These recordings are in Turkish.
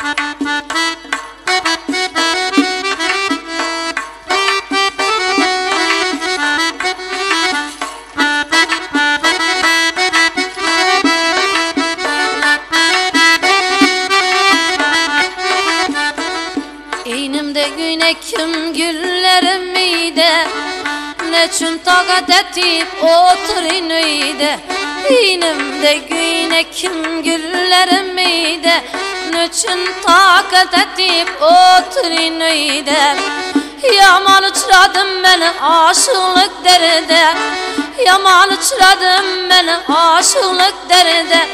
İynimde günekim güllerim de Neçün takat etip otur inuyde İynimde günekim güllerim de Neçün takat etip otur inuyde Yaman uçradım beni aşıklık derde Yaman uçradım beni aşıklık derde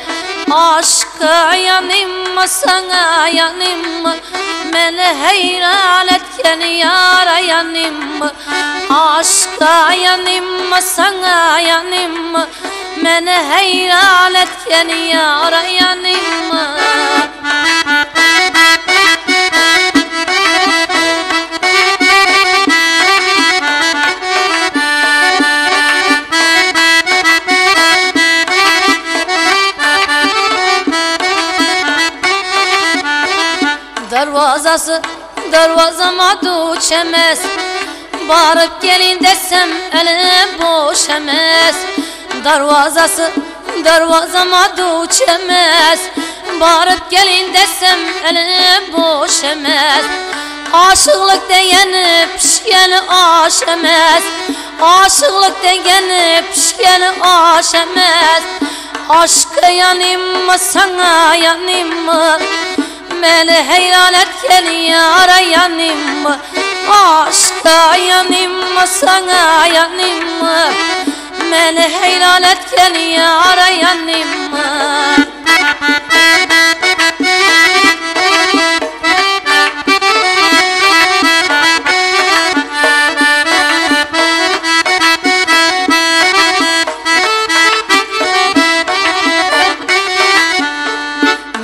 Aşka yanayım mı sana yanayım mı? Beni heyran etken yara yanayım mı? Aşka yanayım mı sana yanayım mı? Beni heyran etken yara yanayım mı Darvazası darvazama düşemez Barıp gelin desem elim boş emez. Darvazası darvazama düşemez Barıp gelin desem elim boş emez. Aşıklık degeni pişkeni aş emez. Aşıklık degeni pişkeni aş emez. Aşka yanayım mı sana yanayım mı? Beni heyran etken yara yanayım mı? Aşka yanayım mı sana yanayım mı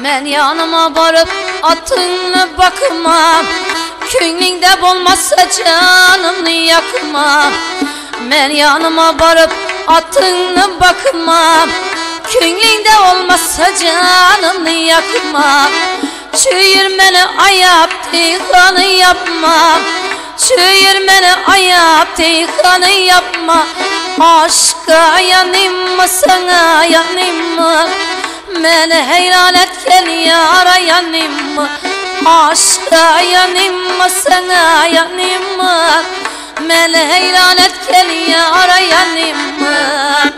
Ben yanıma varıp atını bakma Künlüğünde olmazsa canımı yakma Ben yanıma varıp atını bakma Künlüğünde olmazsa canımı yakma. Çüyür beni ayap tikanı yapma. Çüyür beni ayap tikanı yapma. Aşka yanayım mı sana yanayım. Mı Beni heyran etken yara yanayım. Mı Aşka yanayım mı sana yanayım. mı Etken yara yanayım mı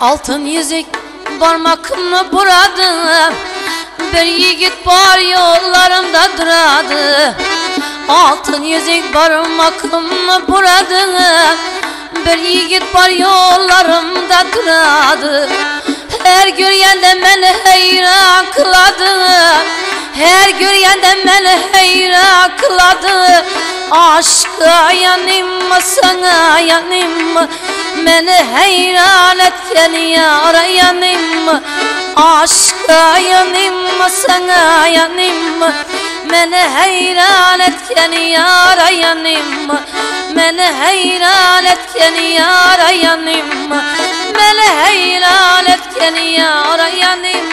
Altın yüzük parmakımı buradı? Bir yiğit var yollarımda duradı Altın yüzük parmakımı buradı Bir yiğit var yollarımda duradı Her görüyende beni heyran kıladı Her görüyende beni heyran kıladı Aşka yanayım mı sana yanayım mı? Beni heyran etken yara yanayım mı? Aşka yanayım mı sana yanayım mı Beni heyran etken yara yanayım mı Beni heyran etken yara yanayım mı Beni heyran etken yara yanayım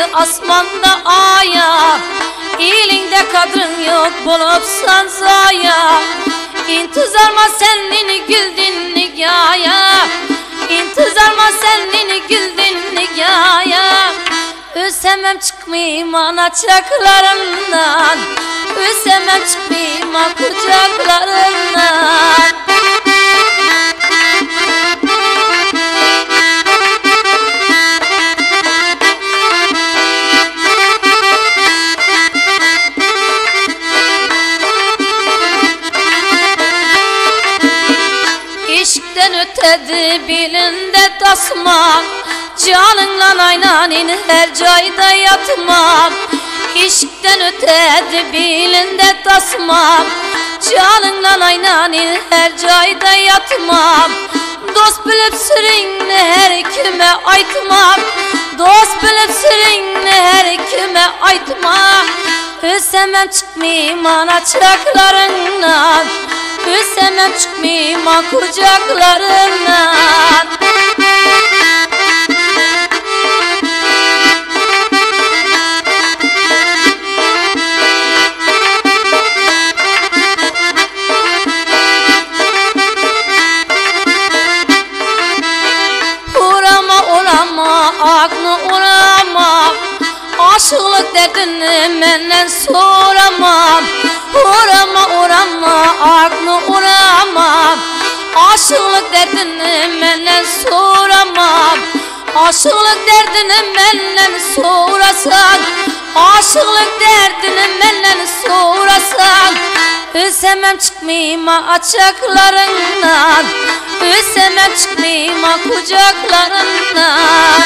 okşaydı asmanda aya Elinde kadın yok bulupsan zaya. İntizarma senin güldün nigaya İntizarma senin güldün nigaya Üsemem çıkmayayım ana çaklarından Üsemem çıkmayayım kucaklarından ötedi bilinde tasma Canınla aynanin her cayda yatma İşkten ötedi bilinde tasma Canınla aynanin her cayda yatma Dost bilip sırrını her kime aytma Dost bilip sırrını her kime aytma Üsemem çıkmayayım anaçaklarından Üsemem çıkmayayım kucaklarından aklını urama Aşıklık derdini menden sorama Urama Aşıklık derdini menden sorama Aşıklık derdini menden sorasan Aşıklık derdini menden sorasan Üsemem çıkmayayım açıklarından. Üsemem çıkmayayım kucaklarından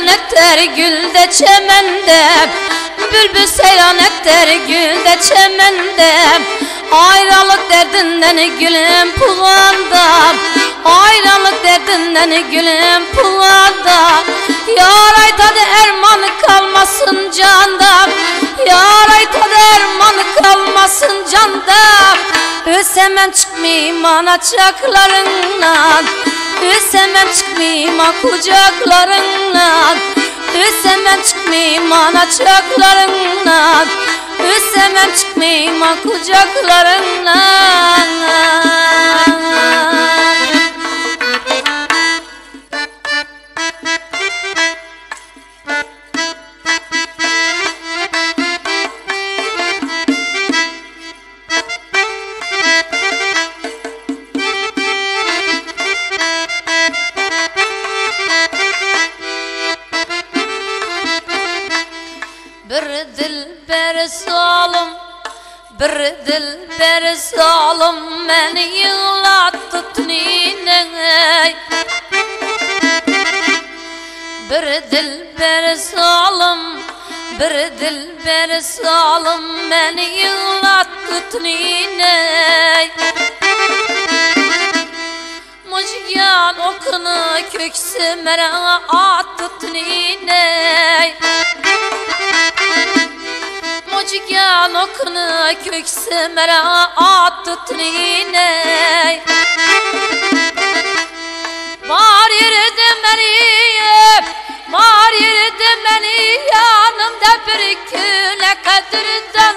Seyan eder gülde çemende. Bülbül seyan eder gülde çemende. Ayrılık derdinden gülüm pulanda. Ayrılık derdinden gülüm pulanda. Yar aytadı erman kalmasın canda. Yar aytadı erman kalmasın canda. Üsemem çıkmayayım anaçaklarından Üsemem çıkmayayım kucaklarından Üsemem çıkmayayım anaçaklarından Üsemem çıkmayayım kucaklarından Bir dilber zalim Meni yığlattı tünine Bir dilber zalim Bir dilber zalim Meni yığlattı tünine Mujgan okunu köksümere attı tünine Mujgan okunu köksümere attı tünine Var yerde beni Var yerde beni Yanımda bir küle kadırdan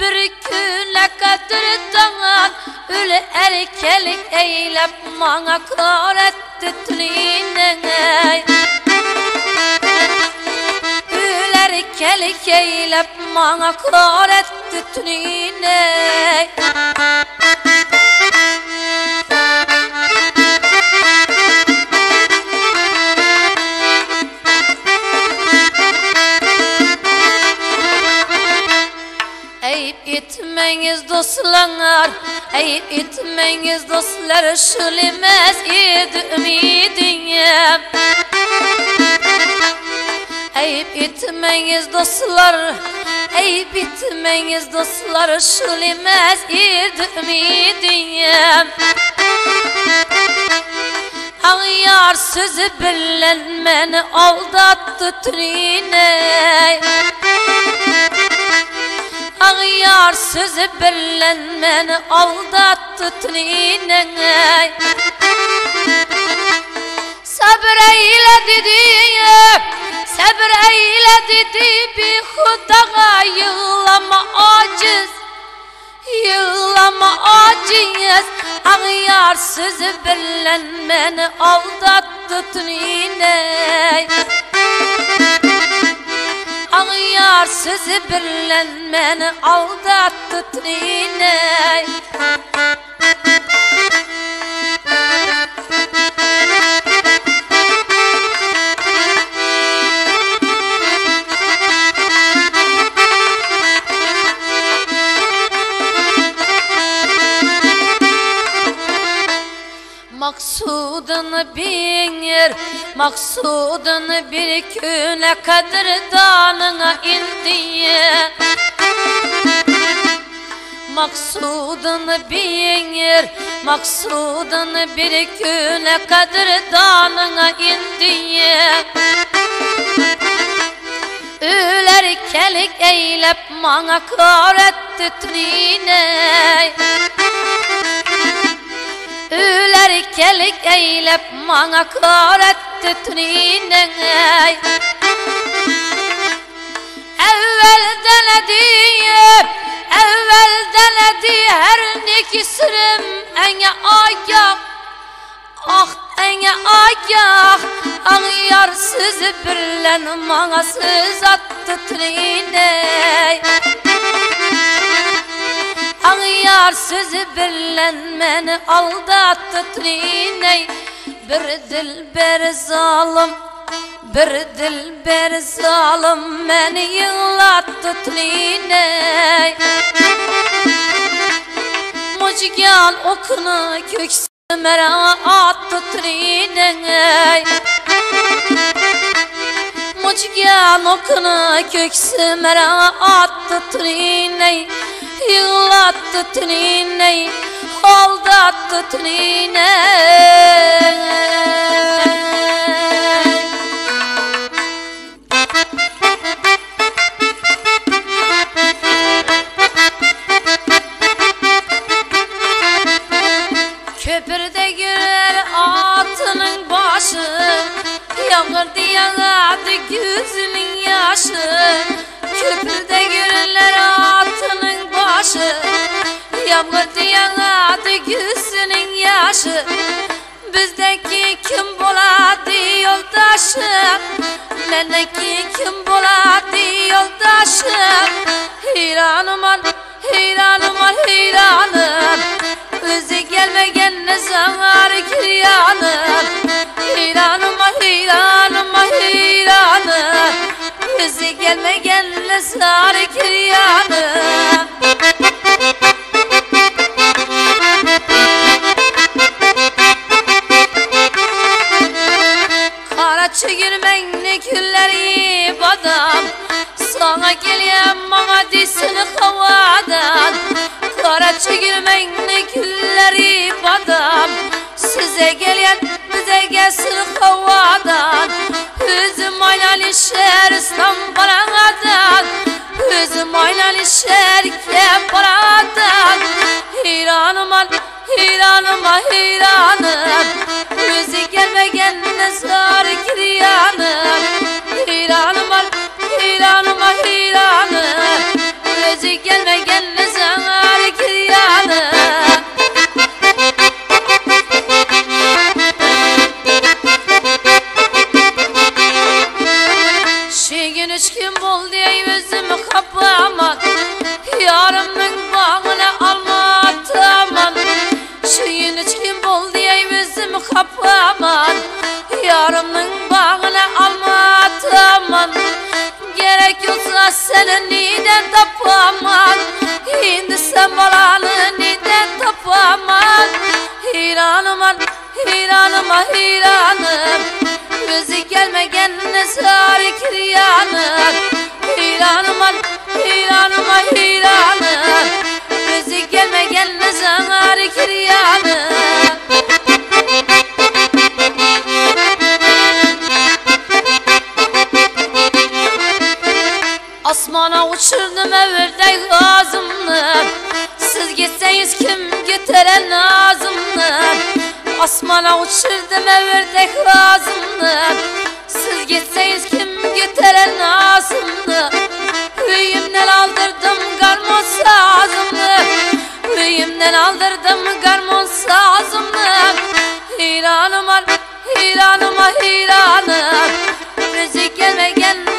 Bir küle kadırdan. Öyle erkelik eylep Bana kar etti tünine Üler kelik eylep Bana kar etti tünine Eyip etmeyiz dostlar Eyip etmeyiz dostlar Şulimez idi ümidin Eyip etmeyiz dostlar Eyip etmeyiz dostlar Şulimez idi ümidin Ağyar sözü bilen beni aldattı trine. Ağyar sözü bilen beni aldattı trine. Sabır eyle Sabır eyle dedi bir hudağa yığlama aciz Yığlama aciz. Ağyar sözü bilen beni aldattı tünine Ağyar sözü bilen beni aldattı tünine binir Maksudunu bir güne kadir danına indiye Maksudunu binir Maksudunu bir güne kadir danına indiye Üler kelik eylep mana karet tütnine Üler kelik eylep mana karet tütnine Evvelden ediyip Evvelden edi her neki sürüm enge agah Ah enge agah Ağyarsız birlen manasız attı trine Ağyarsız birlen meni aldattı trine Bir dilber zalim bir dilber zalim meni yığlattı trine Mucgan okunu köksümere attı trine Mucgan okunu köksümere attı trine Yığlattı trine aldattı trine Köpürde güler atının başı Yağır yağardı gözünün yaşı. Köpürde güler atının başı Yağır yağardı gözünün yaşı. Bizdeki kim boladı yoldaşım Mendeki kim boladı yoldaşım Heyranım an, heyranım. An, heyranım Özü gelmegen ne zanar kiryanım Heyranım. An, heyranım an, Kara çekirmen ne külleri badam. Size gelen bize gelsin havadan Üzüm aylan işer İstanbul'dan Üzüm aylan işer Kempara'dan Heyranım an, heyranım an, heyranım Yüzü gelmegen ne zar kiryanım Heyranım an, heyranım an, Asmana uçurdum evde ağzımlı Siz gitseniz kim götüren ağzımlı Hüyümden aldırdım garmon sazımlı Hüyümden aldırdım garmon sazımlı Heyranım an, heyranım an, heyranım Müzik gelmegen ne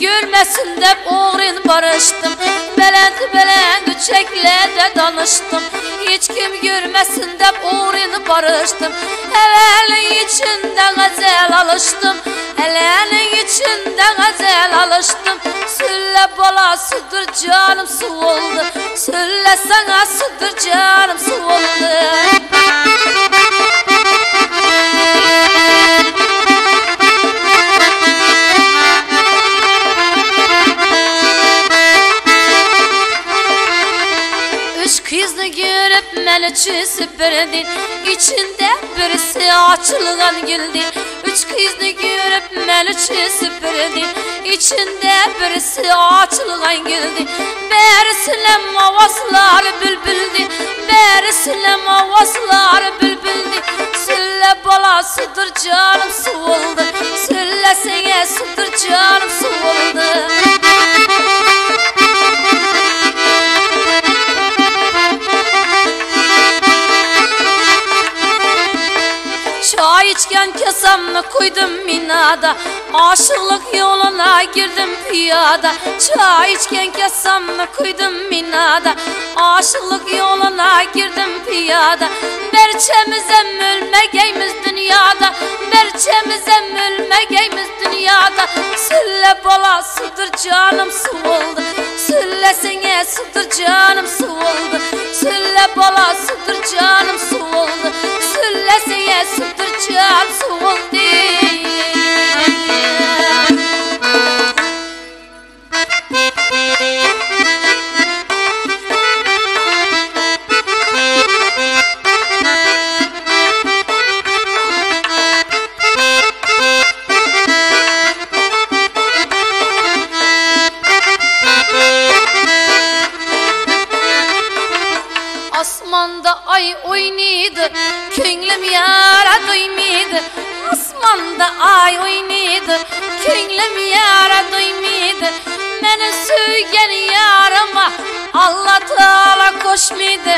Hiç kim görmesin de uğrin barıştım. Belend belend çeklerde danıştım. Hiç kim görmesin de uğrin barıştım. Evvelin içinde gazel alıştım. Elenin içinde gazel alıştım. Sülle balasıdır canım su oldu. Sülle sana sudur canım su oldu meni süpürdün İçinde birisi açılgan güldü. Üç kızını görüp meni süpürdün İçinde birisi açılgan güldü. Berisine mavaslar bülbüldü Berisine mavaslar bülbüldü. Sülle balasıdır canım su oldu Sülle sene sudur canım su oldu Çay içken kesamını koydum minada? Aşıklık yoluna girdim piyada. Çay içken kesamını koydum minada? Aşıklık yoluna girdim piyada Berçemize mülmegeyimiz dünyada. Berçemize mülmegeyimiz dünyada. Sülle balasıdır canım su oldu. Sülle sene sudur canım su oldu. Sülle balasıdır canım su oldu. Sülle sene sudur canım su oldu. Asmanda Asmanda ay oynaydı Könglim yara duymıydı Beni söygen yarıma Allah Teala koşmaydı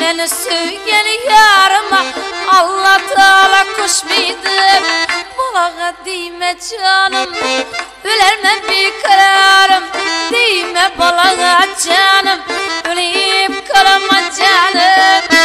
Beni söygen yarıma Allah Teala koşmaydı Bulağa değme canım. Ölermem bir kararım. Değme balağa canım. Öleyim kalama canım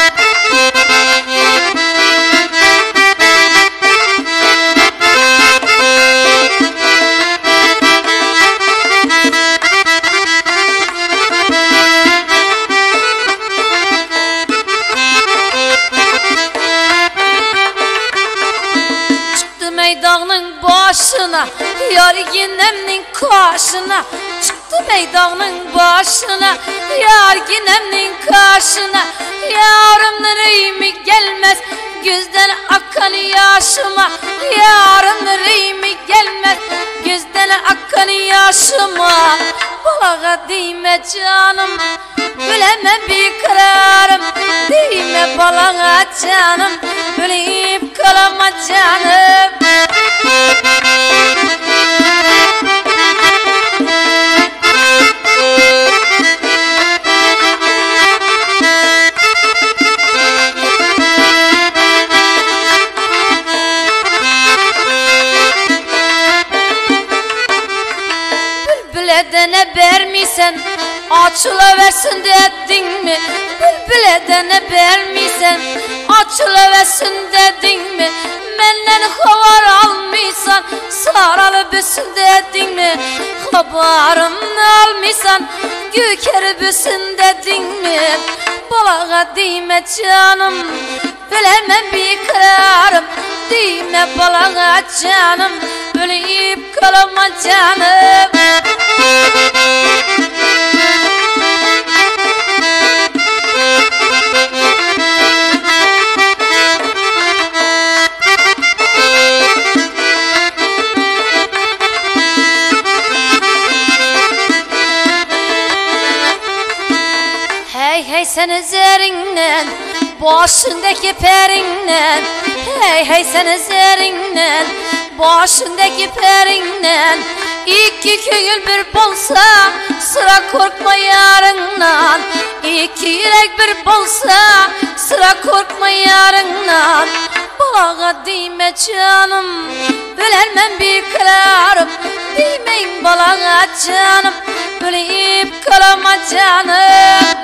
karşına Çıktı meydanın başına. Yar ginemnin karşına Yarım nereyimi gelmez Gözden akan yaşıma. Yarım nereyimi gelmez Gözden akan yaşıma. Balağa değme canım Bilemem bir kararım. Değme balağa canım Öleyip kalama canım. Bülbüle de ne vermişsen Açılıversin dedin mi? Bülbüle de ne vermişsen Açılıversin dedin mi? Menden havar almışsan Saralı büsün dedin mi? Habarımı almışsan Göker büsün dedin mi? Balağa değme canım. Bilemem bir kararım. Değme balağa canım Öleyip kalama canım. Hey hey sen üzerinden Başındaki perinden. Hey hey sen üzerinden Başındaki perinden iki köngül bir bolsa Sıra korkma yarından. İki yürek bir bolsa Sıra korkma yarından. Balağa dime canım Ölermem bir kararım. Demeyin balağa canım Öleyip kalama canım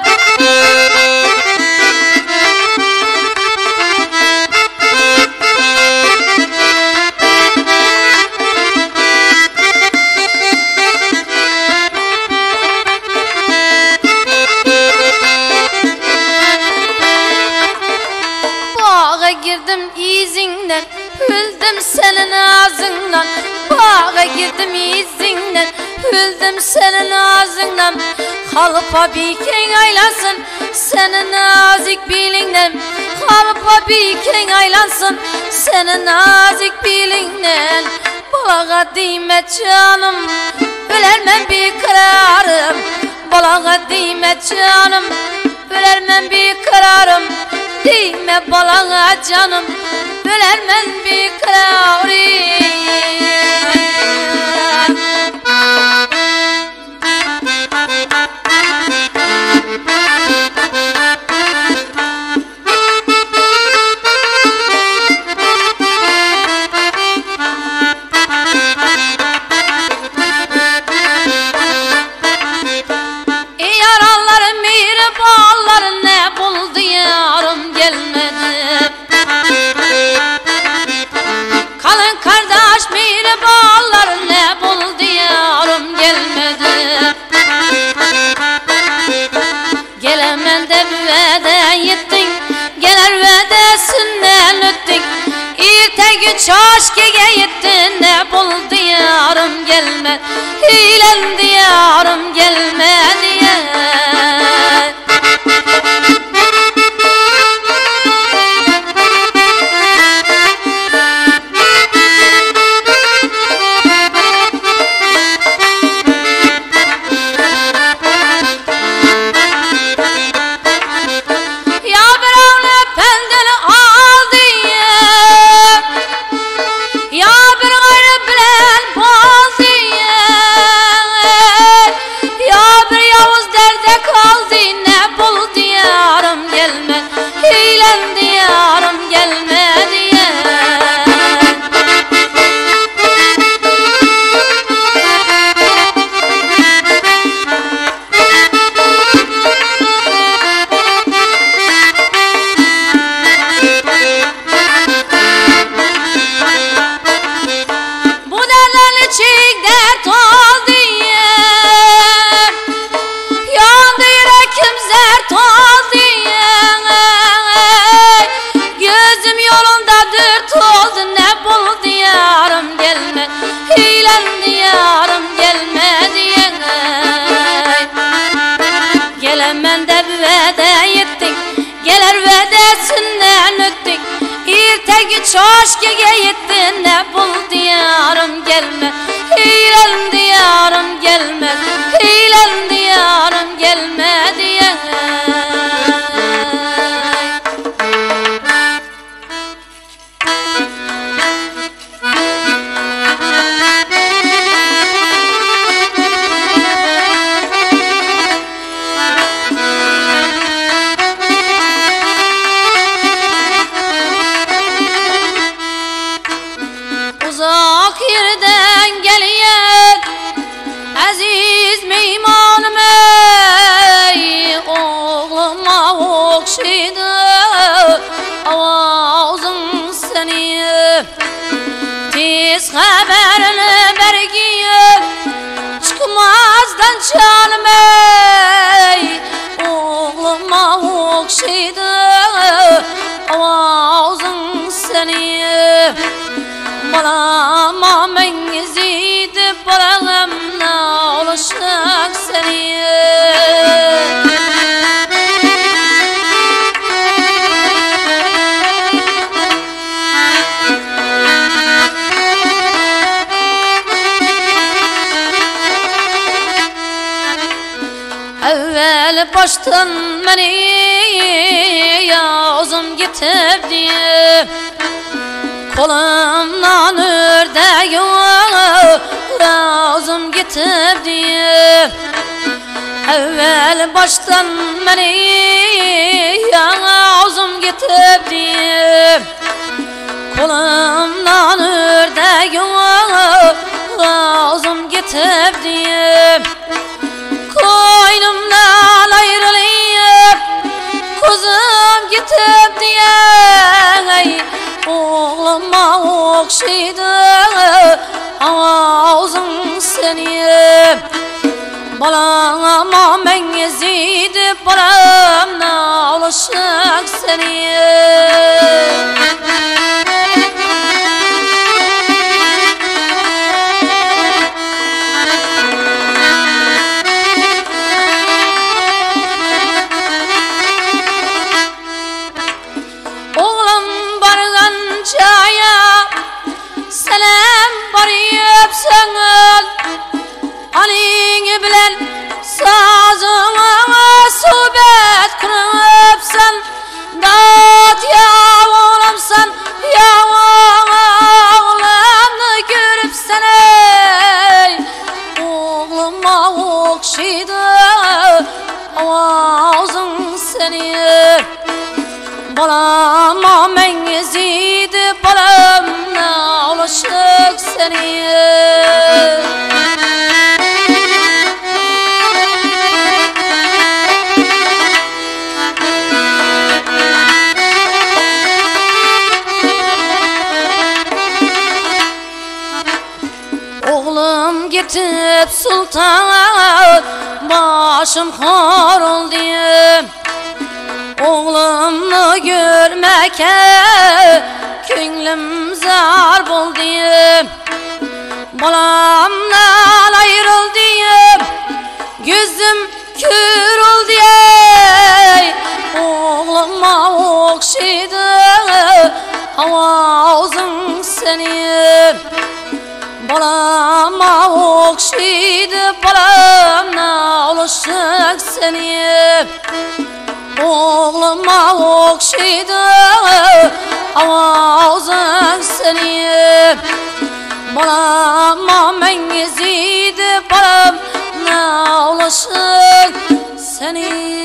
girdim izinden Hüldüm senin ağzından. Bağa girdim izinden Hüldüm senin ağzından. Kalıpa bir ken aylansın Senin nazik bilinden. Kalıpa bir ken aylansın Senin nazik bilinden. Balağa dime canım Ölermem bir kararım. Balağa dime canım Ölermem bir kararım Dime balağa canım Ölermem bir kararım İrtegi çaşkege gittin Ne buldu yarım gelme Hilen diyarım gelme diye Baştan beni yazım gitip diye Kolumdan ördeğim lazım gitip diye Koynumdan ayrılayım kuzum gitip diye Oğluma okşaydı ağzın seni Balama men gezidi balamna alışık seni görüp ey. Oğluma okşaydı ağzın seni Gitip sultan başım kor oldu Oğlumnu görmeke Könlüm zar buldu Balamdan ayrıldım Gözüm kör oldu Oğluma okşaydı Avazın seni Balama okşaydı Balamna oluşuk seni. Oğluma okşaydı avazın seni. Balama men geziydi balam ne ulaşık seni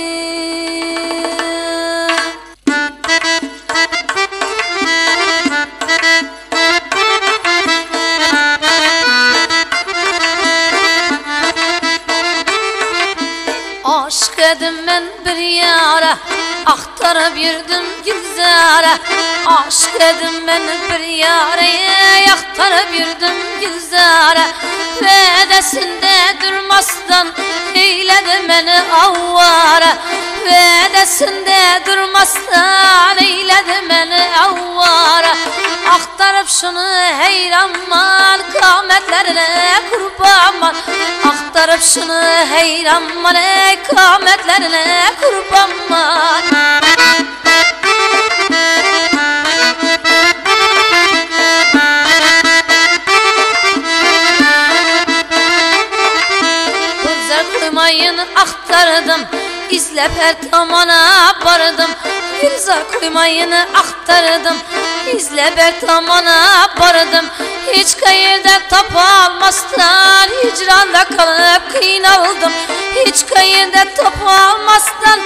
Aşk edim ben bir yara Aktarıp yürüdüm güzara Aşk edim ben bir yaraya Aktarıp yürüdüm güzara Vedesinde durmazdan Eyledi beni avvara. Vedesinde durmazdan Eyledi beni avvara Aktarıp şunu heyran mal Kametlerine kurban mal Aktarıp şunu heyran mal Kametlerine kurban mal Güzel koymayın aktardım İzlep her tamana bardım Bir zar koymayın aktardım. İzlep her tamana bardım Hiç kayırda tapa almazdan Hicranda kalıp kıynaldım. Hiç kayırda tapa almazdan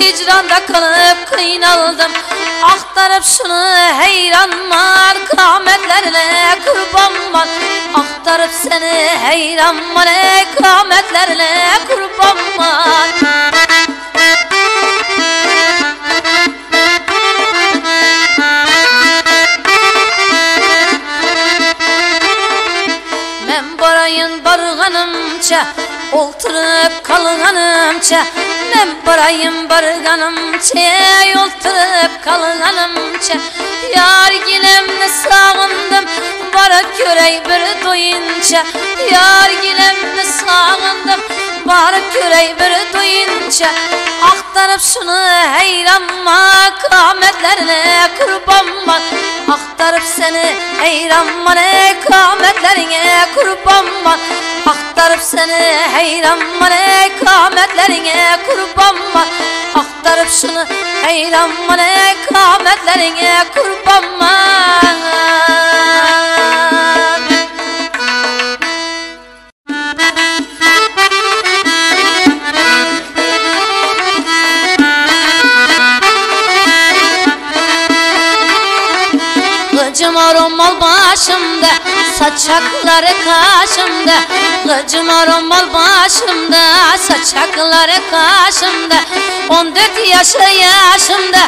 Hicranda kalıp kıynaldım. Aktarıp şunu heyran var Kametlerine kurban var. Aktarıp seni heyran var Kametlerine kurban barğanımça Oltırıp kalğanımça Ben barayın barğanımça Oltırıp kalğanımça Yar gilemde sağındım Barak körey bir doyunca Yar gilemde sağındım Barak körey bir doyunca Aktarıp şunu heyranma Kametlerine kurban var Aktarıp seni heyranma Kametlerine kurban var Aktarıp seni heyranma Kametlerine kurban var Aktarıp şunu eylanman kametlerine kurbanman Kıcıma rombal başımda Saçakları kaşımda Kıcıma rombal başımda Saçakları kaşımda 14 yaşı yaşımda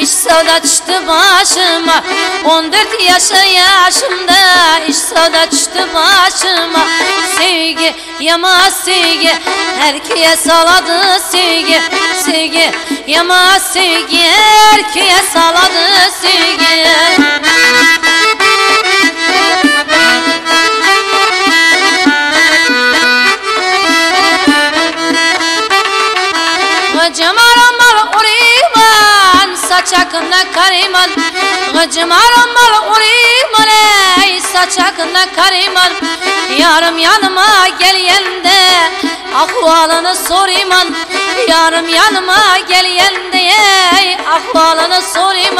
İş sevda düştü başıma 14 yaşı yaşımda İş sevda düştü başıma. Sevgi yama sevgi Erkeğe saladı sevgi Sevgi yama sevgi Erkeğe saladı sevgi Gıcımaram uriman saçakına kariman. Gıcımaram uriman ey saçakına kariman. Yarım yanıma geliyende ahvalını sorayım Yarım yanıma geliyende ey ahvalını sorayım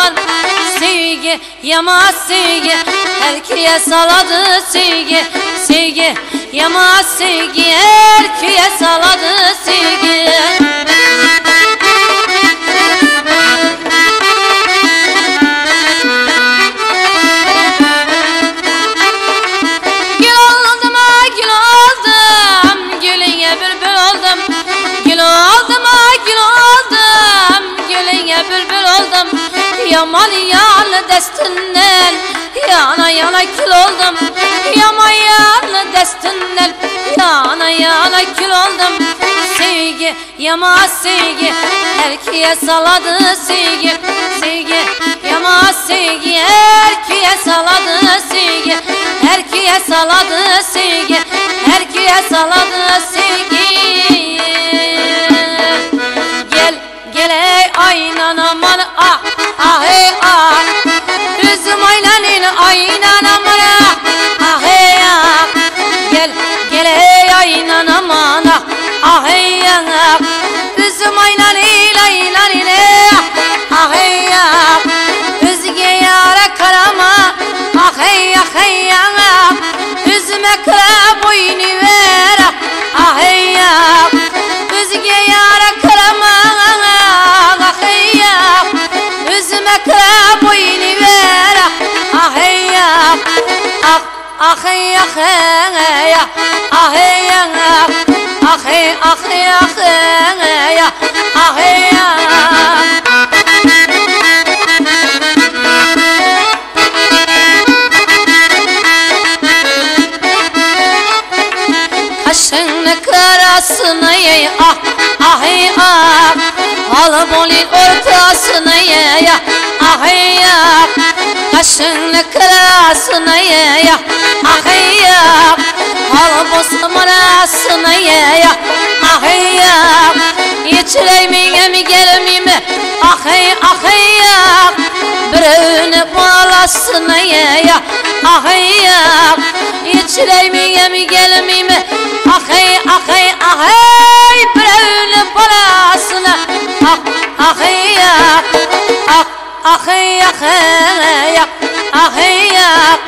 Sevgi yama sevgi erkeğe saladı sevgi. Sevgi yama sevgi erkeğe saladı sevgi Yaman yanlı destinden Yana yana kül oldum. Yaman yanlı destinden Yana yana kül oldum. Sevgi yama sevgi Erkeğe saladı sevgi. Sevgi yama sevgi Erkeğe saladı sevgi. Erkeğe saladı sevgi Erkeğe saladı sevgi aynan aman ah ah hey ah. Üzüm aynanin aynan aman ah ah hey ah. Gel gel ey aynan aman ah ah hey ah. Üzüm aynanin aynanin ah ah hey ah. Üzge yara karama ah hey ah hey ah. Üzüme kıra boynu ver ah ah hey ah hey ah hey ah ah hey ah Kaşını karasını ye ah ah ah Al bolin ortasını ye ah ah ah hey ah Al bosmarasını ye ya ah hey ah Geçireyim mi gelmeyeyim ah hey ah hey ah Birine balasını ye ya ah hey ah Geçireyim mi gelmeyeyim ah hey ah ah Birine balasını ah ah hey ah ah ah hey ah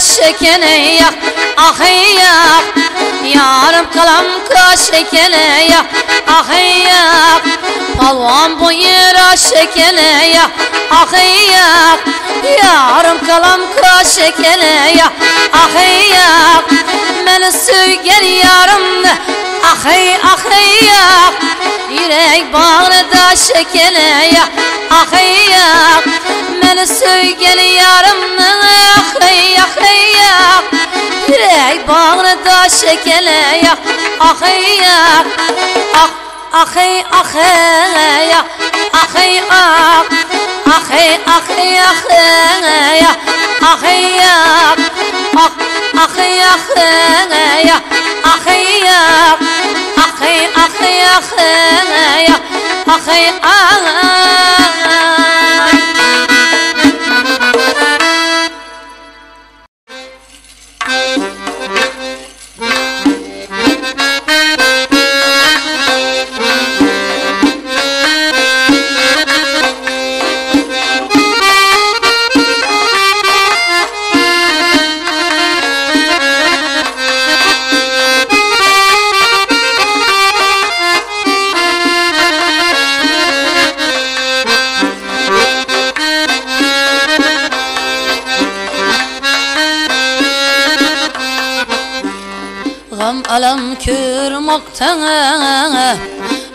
hey ah ah hey ah ah hey ah hey ah hey ah ah hey ah Hava bu yara şekene ya. Ah ya Yarım kalam kaşekene ya. Ah ya Palvan bu yara şekene ya. Ah hey ya Yarım kalam kaşekene ya. Ah ya Beni sevgen yarım ah hey ah hey ya. Yürek bağrıda şekene ya. Ah hey ya. Beni sevgen yarım ah hey ah hey ya. Yürek bağrıda şekene ya. Ah hey ya. Ah ah ah hey ya. Ah hey ah Ah hey ah hey ah hey ya. Ah hey ya. Ah ah hey ah hey ya. Ah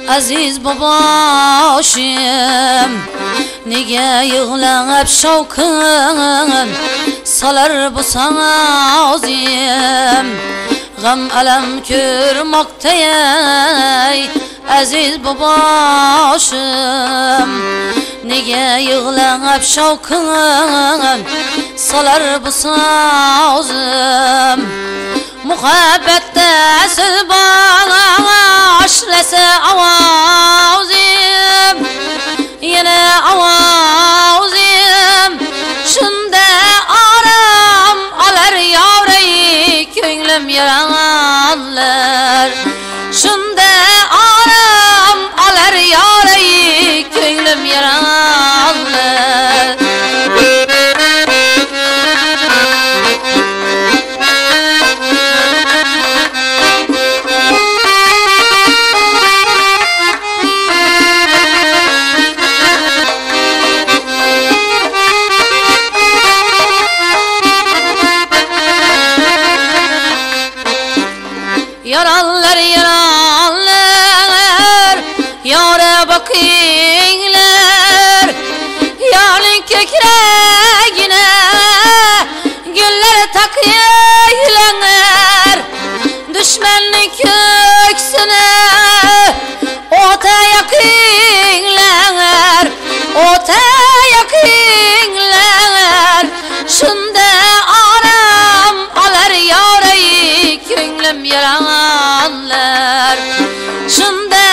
Aziz babaşım Nige yığlanıp şavkın Salar bu sana azim. Gam alem kürmoktay Aziz babaşım Nige yığlanıp şavkın Salar bu sana azim Muhabbette siz bana aşrese avazim. Yine avazim. Şunda aram alar yavreyi Könglim yaranlar. Şunda aram alar yavreyi Könglim yaranlar yaranlar Şunda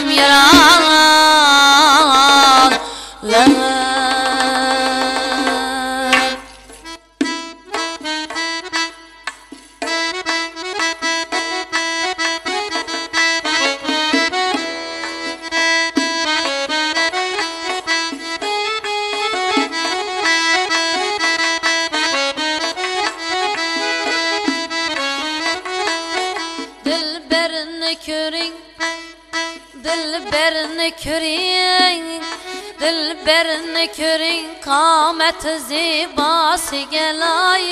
Könglim yaranlar Körün Kamet zibası gelayım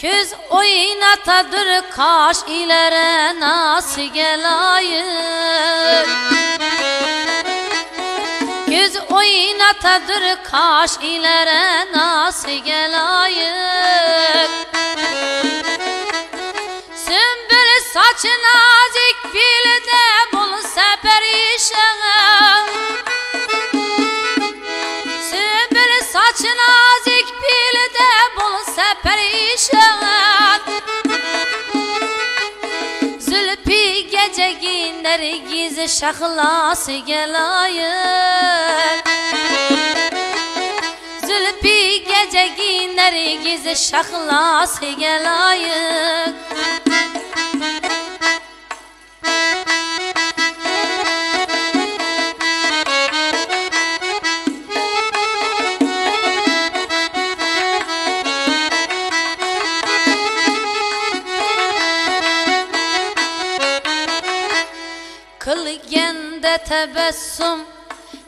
Köz oynatadır kaş ilere nasıl gelayım Göz oynatadır kaş ilere nasıl gelayım Sümbül saç nazik bilde bulsa perişan Sümbül saç nazik bilde bulsa perişan Zül gizi şahlası gelayır Zülfi gece giyinler gizi şahlası gelayır Kılgende tebessüm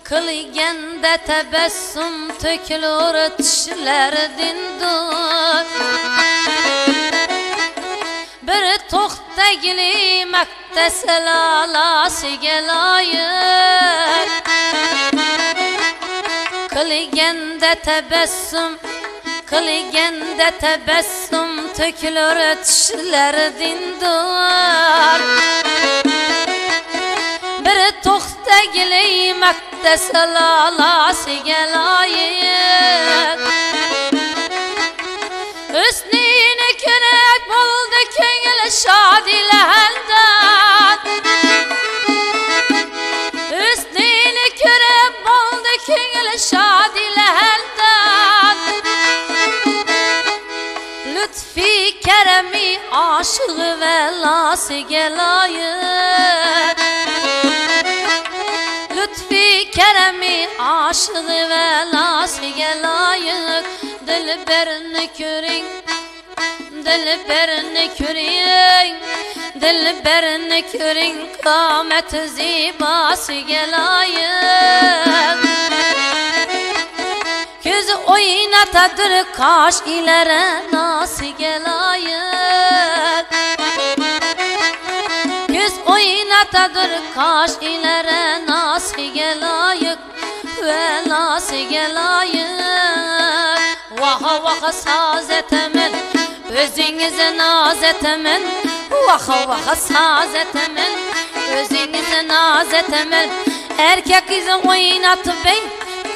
Kılgende tebessüm Tökülür tişlerdin dur Bir tohta gili Mektesel alası gelayır. Kılgende tebessüm Kılgende tebessüm Tökülür tişlerdin dur giley makdes lalası gelayır Üstüne kürek buldu köngül şadilerden Üstüne kürek buldu köngül şadilerden Lütfi keremi aşığı ve lası gelayır Lütfi keremi aşığı ve lasiye layık Dilberini körün Dilberini körün Dilberini körün Kamet zibası gelayık Göz oynatadır kaş ilere nasıl gelayık Göz oynatadır kaş ilere nasıl gelayık ve nasıl gelayık Vaha vaha saz etemin özünüze naz etemin Vaha vaha saz etemin özünüze naz etemin Erkek izi oynatıp bey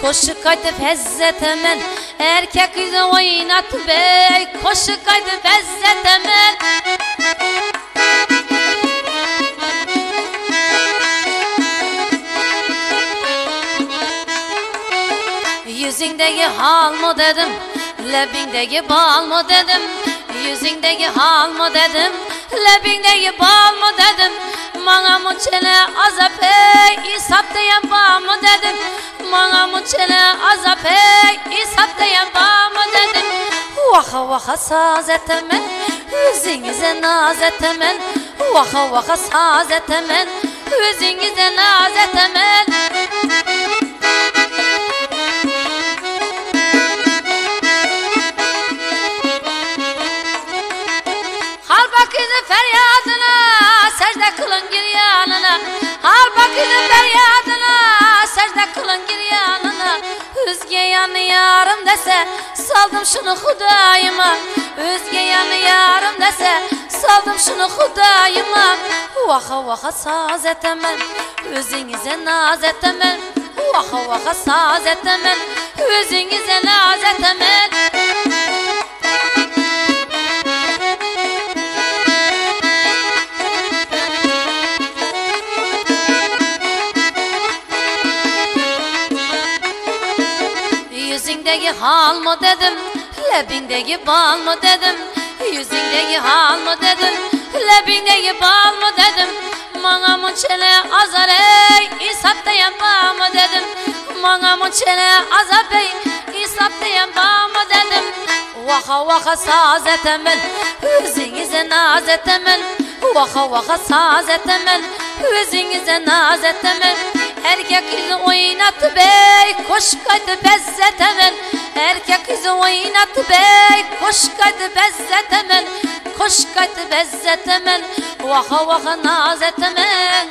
koşu kaydı fezzetemin Erkek izi oynatıp bey koşu kaydı fezzetemin Yüzündeki hal mı dedim Lebindeki bal mı dedim Yüzündeki hal mı dedim Lebindeki bal mı dedim Bana mı çene azap ey İsap diyen bal mı dedim Bana mı çene azap ey İsap diyen bal mı dedim. Vaha vaha saz etemen Yüzünüze naz etemen Vaha vaha saz etemen Yüzünüze naz etemen kılın gir yanına. Hal bakını feryadına secde kılın gir yanına. Üzge yanı yarım dese saldım şunu hudayıma. Üzge yanı yarım dese saldım şunu hudayıma. Vaha vaha saz etemem özünüze naz etemem. Vaha vaha saz etemem özünüze naz etemem hal mı dedim Lebindeki bal mı dedim Yüzündeki hal mı dedim Lebindeki bal mı dedim Bana mı çene azar ey İsap diyen bağ mı dedim Bana mı çene azap ey İsap diyen bağ mı dedim. Vaha vaha saz etemen Yüzünüze naz etemen Vaha vaha saz etemen Yüzünüze naz etemen Erkek yüzü oynat bey Koş kaydı bezzetemen Erkek yüzü oynat bey Koş kaydı bezzetemen Koş kaydı bezzetemen Vaha vaha naz etemen